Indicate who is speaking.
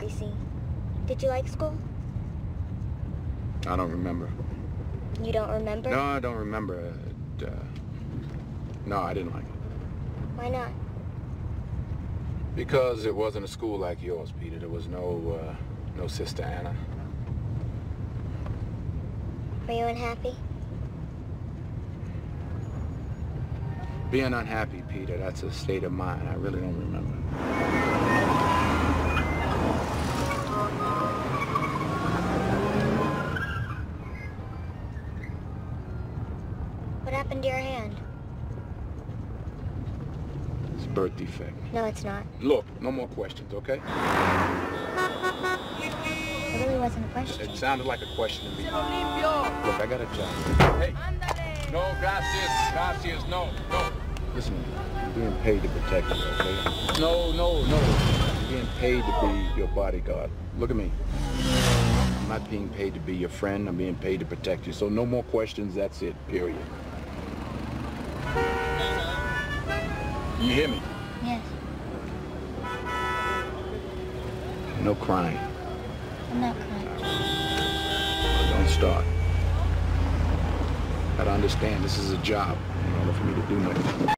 Speaker 1: Did you like school?
Speaker 2: I don't remember.
Speaker 1: You don't remember?
Speaker 2: No, I don't remember. Uh, no, I didn't like it.
Speaker 1: Why not?
Speaker 2: Because it wasn't a school like yours, Pita. There was no, uh, no Sister Anna.
Speaker 1: Were you unhappy?
Speaker 2: Being unhappy, Pita, that's a state of mind. I really don't remember.
Speaker 1: What happened to your hand?
Speaker 2: It's a birth defect.
Speaker 1: No, it's not.
Speaker 2: Look, no more questions, okay?
Speaker 1: It really wasn't a question.
Speaker 2: It sounded like a question to me. Look, I got a job. Hey. No, gracias, gracias, no, no. Listen, I'm being paid to protect you, okay? No, no, no. I'm being paid to be your bodyguard. Look at me. I'm not being paid to be your friend. I'm being paid to protect you. So no more questions. That's it, period. You hear me?
Speaker 1: Yes.
Speaker 2: No crying.
Speaker 1: I'm not crying.
Speaker 2: Don't start. Gotta understand, this is a job in order for me to do nothing.